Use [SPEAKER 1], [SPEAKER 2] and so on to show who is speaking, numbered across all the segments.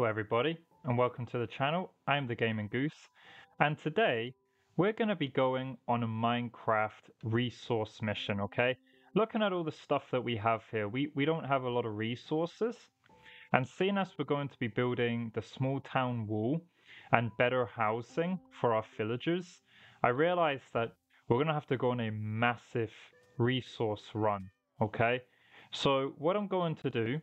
[SPEAKER 1] Hello everybody and welcome to the channel. I'm the Gaming Goose and today we're going to be going on a Minecraft resource mission, okay? Looking at all the stuff that we have here, we, we don't have a lot of resources and seeing as we're going to be building the small town wall and better housing for our villagers, I realized that we're going to have to go on a massive resource run, okay? So what I'm going to do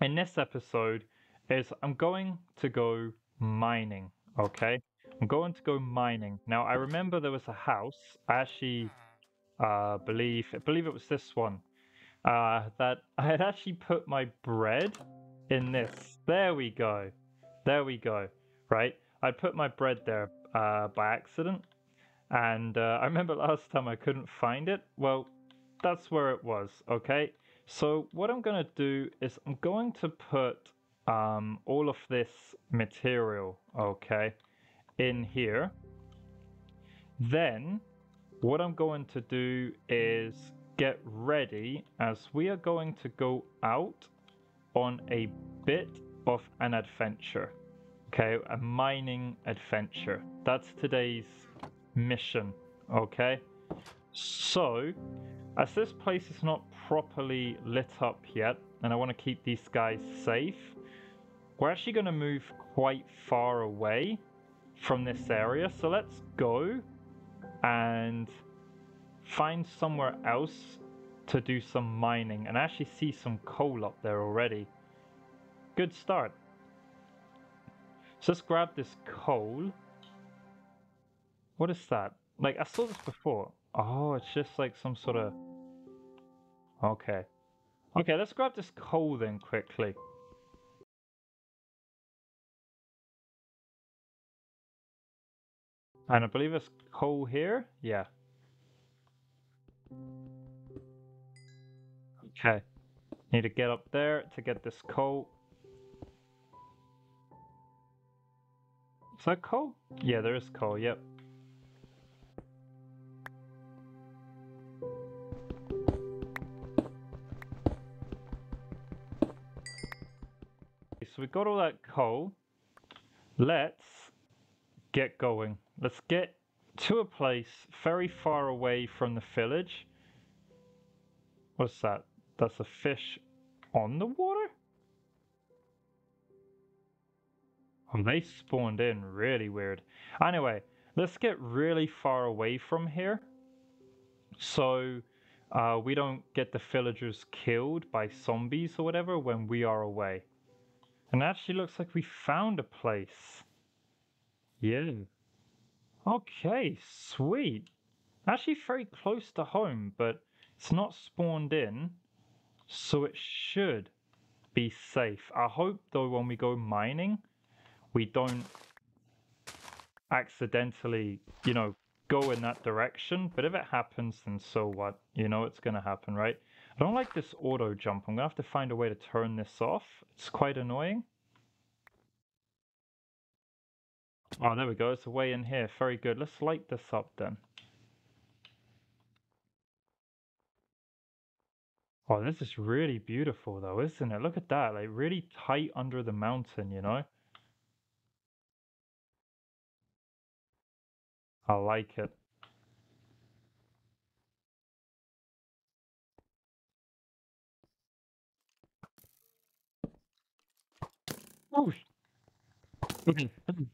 [SPEAKER 1] in this episode is I'm going to go mining, okay? I'm going to go mining. Now, I remember there was a house, I actually uh, believe, I believe it was this one, uh, that I had actually put my bread in this. There we go. There we go, right? I put my bread there uh, by accident. And uh, I remember last time I couldn't find it. Well, that's where it was, okay? So what I'm going to do is I'm going to put um, all of this material, okay, in here. Then what I'm going to do is get ready as we are going to go out on a bit of an adventure. Okay, a mining adventure. That's today's mission. Okay, so as this place is not properly lit up yet, and I want to keep these guys safe, we're actually going to move quite far away from this area. So let's go and find somewhere else to do some mining. And I actually see some coal up there already. Good start. So let's grab this coal. What is that? Like, I saw this before. Oh, it's just like some sort of... Okay. Okay, let's grab this coal then quickly. And I believe it's coal here? Yeah. Okay. Need to get up there to get this coal. Is that coal? Yeah, there is coal, yep. So we got all that coal. Let's get going. Let's get to a place very far away from the village. What's that? That's a fish on the water? Oh, they spawned in really weird. Anyway, let's get really far away from here. So uh, we don't get the villagers killed by zombies or whatever when we are away. And actually looks like we found a place. Yeah. Okay, sweet. Actually very close to home, but it's not spawned in, so it should be safe. I hope though when we go mining, we don't accidentally, you know, go in that direction. But if it happens, then so what? You know it's going to happen, right? I don't like this auto jump. I'm going to have to find a way to turn this off. It's quite annoying. Oh, there we go. It's a way in here. Very good. Let's light this up then. Oh, this is really beautiful though, isn't it? Look at that. Like really tight under the mountain, you know? I like it. Oh,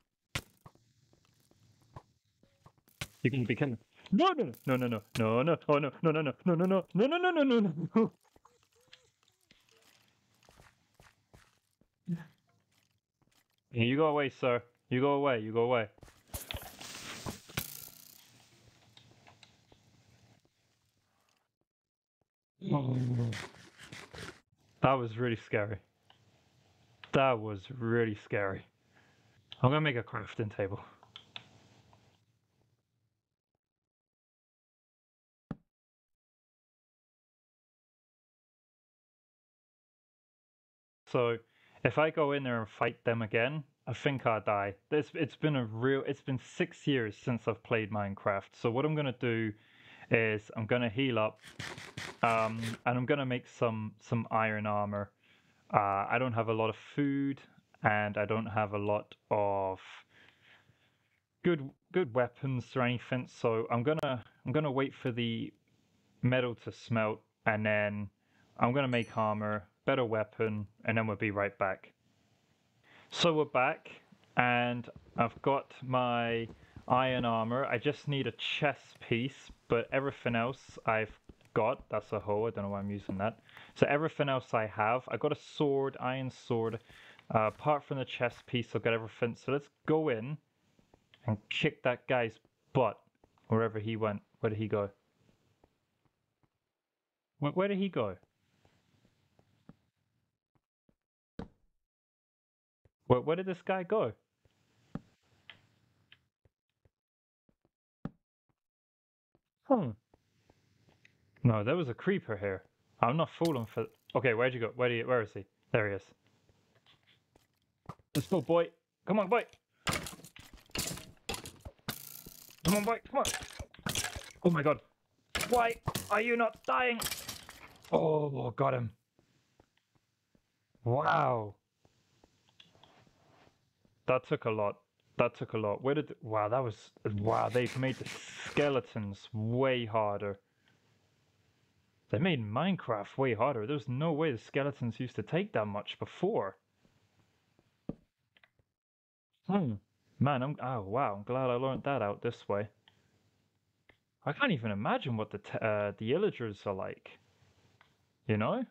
[SPEAKER 1] You can be kind no no no no no no no oh no no no no no no no no no no no no no You go away, sir. You go away. You go away. That was really scary. That was really scary. I'm gonna make a crafting table. So if I go in there and fight them again, I think I'll die. It's, it's been a real, it's been six years since I've played Minecraft. So what I'm gonna do is I'm gonna heal up, um, and I'm gonna make some some iron armor. Uh, I don't have a lot of food, and I don't have a lot of good good weapons or anything. So I'm gonna I'm gonna wait for the metal to smelt, and then I'm gonna make armor, better weapon, and then we'll be right back. So we're back, and I've got my iron armor. I just need a chest piece, but everything else I've got. That's a hoe. I don't know why I'm using that. So everything else I have. I got a sword, iron sword. Uh, apart from the chest piece, I've got everything. So let's go in and kick that guy's butt wherever he went. Where did he go? Where, where did he go? Where, where did this guy go? Hmm. No, there was a creeper here. I'm not fooling for. Okay, where'd you go? Where do you? Where is he? There he is. Let's go, boy. Come on, boy. Come on, boy. Come on. Oh my god. Why are you not dying? Oh, got him. Wow. That took a lot. That took a lot. Where did... Wow, that was... Wow, they've made the skeletons way harder. They made Minecraft way harder. There's no way the skeletons used to take that much before. Hmm. Man, I'm... Oh, wow. I'm glad I learned that out this way. I can't even imagine what the uh, the illagers are like. You know?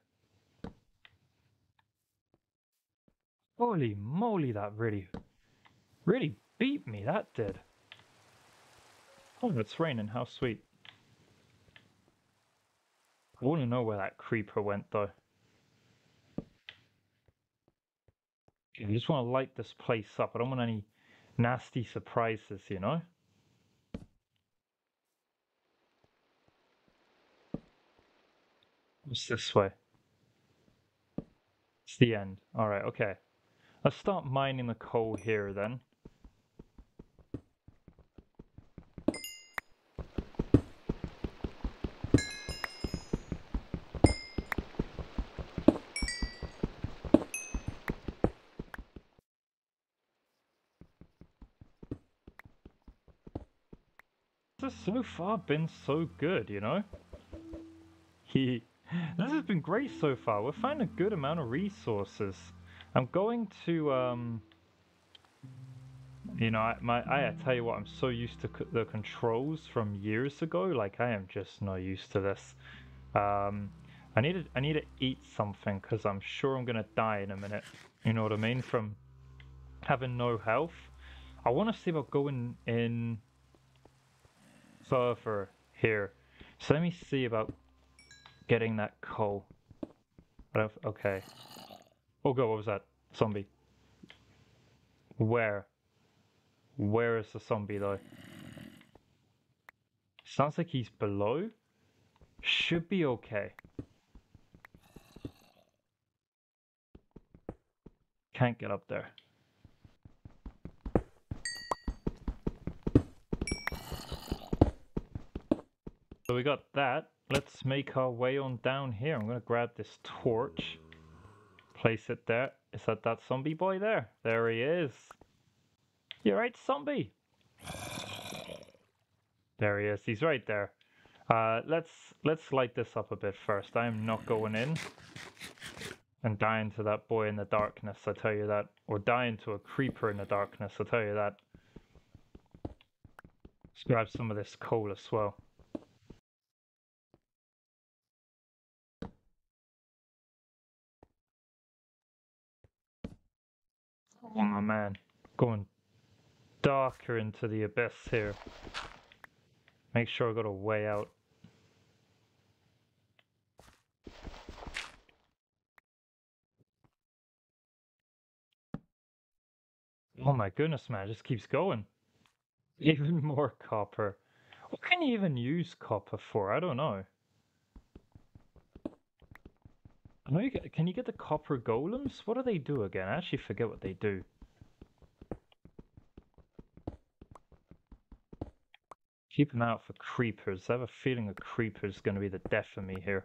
[SPEAKER 1] Holy moly, that really, really beat me, that did. Oh, it's raining, how sweet. I want to know where that creeper went, though. I just want to light this place up. I don't want any nasty surprises, you know? What's this way? It's the end. Alright, okay. Let's start mining the coal here then. This has so far been so good, you know? This has been great so far. We've found a good amount of resources. I'm going to, um, you know, I, my, I tell you what, I'm so used to the controls from years ago. Like I am just not used to this. Um, I need to, I need to eat something because I'm sure I'm gonna die in a minute. You know what I mean? From having no health. I want to see about going in further here. So let me see about getting that coal. Okay. Oh god, what was that? Zombie. Where? Where is the zombie though? Sounds like he's below. Should be okay. Can't get up there. So we got that let's make our way on down here. I'm gonna grab this torch, place it there. Is that that zombie boy there? There he is. You're right, zombie. There he is. He's right there. Uh, let's let's light this up a bit first. I am not going in and dying to that boy in the darkness. I tell you that, or dying to a creeper in the darkness. I tell you that. Let's grab some of this coal as well. Oh man, going darker into the abyss here. Make sure I got a way out. Oh my goodness, man, it just keeps going. Even more copper. What can you even use copper for? I don't know. I know you get, can you get the copper golems? What do they do again? I actually forget what they do. Keep an eye out for creepers. I have a feeling a creeper is going to be the death of me here.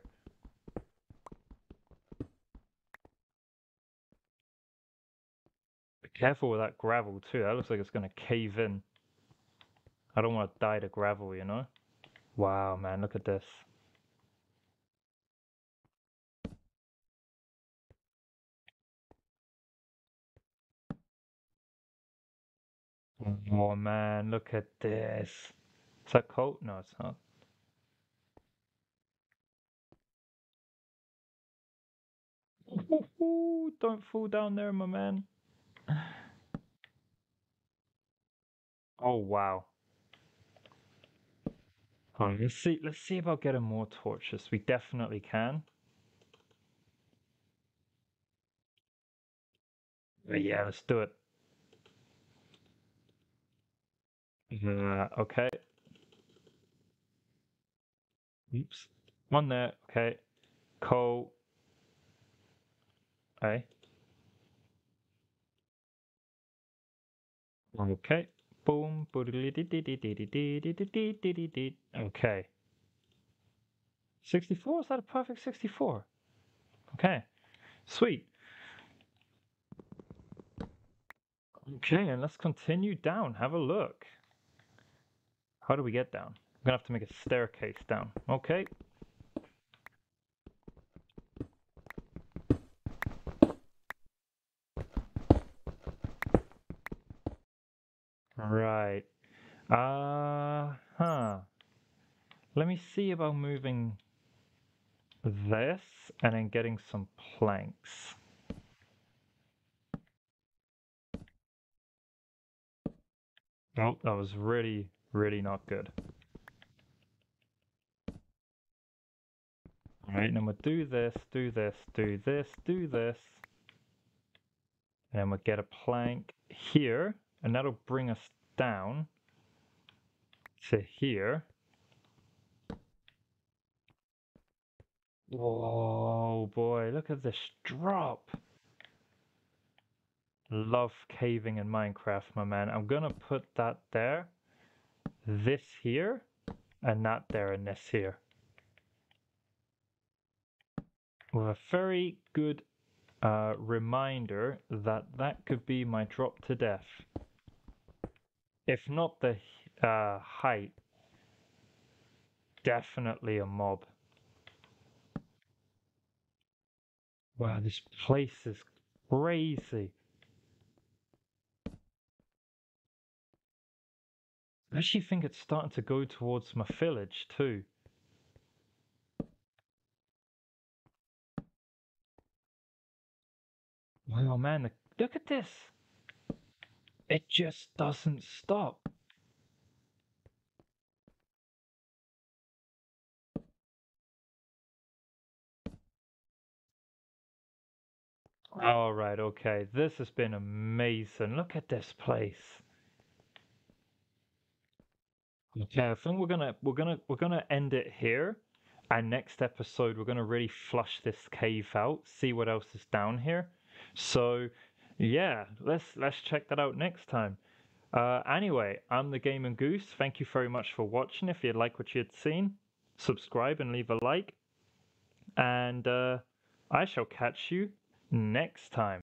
[SPEAKER 1] Be careful with that gravel too. That looks like it's going to cave in. I don't want to die to gravel, you know? Wow, man, look at this. Oh man, look at this. Is that coat? No, it's not. Don't fall down there, my man. Oh wow. Oh, let's see. Let's see about getting more torches. We definitely can. But yeah, let's do it. Uh, okay. Oops. One there. Okay. Coal. Okay. Okay. Boom. Okay. 64? Is that a perfect 64? Okay. Sweet. Okay, and let's continue down. Have a look. How do we get down? I'm gonna have to make a staircase down. Okay. Right. Uh huh. Let me see about moving this and then getting some planks. Oh, that was really, really not good. Alright, then we'll do this, do this, do this, do this. And we'll get a plank here, and that'll bring us down to here. Whoa, boy, look at this drop. Love caving in Minecraft, my man. I'm gonna put that there, this here, and that there, and this here. With a very good uh, reminder that that could be my drop to death. If not the uh, height, definitely a mob. Wow, this place is crazy. I actually think it's starting to go towards my village too. Wow, man, look at this. It just doesn't stop. All right, okay. This has been amazing. Look at this place. Okay, I think we're gonna we're gonna we're gonna end it here. And next episode, we're gonna really flush this cave out, see what else is down here. So, yeah, let's let's check that out next time. Uh, anyway, I'm the Gaming Goose. Thank you very much for watching. If you like what you had seen, subscribe and leave a like. And uh, I shall catch you next time.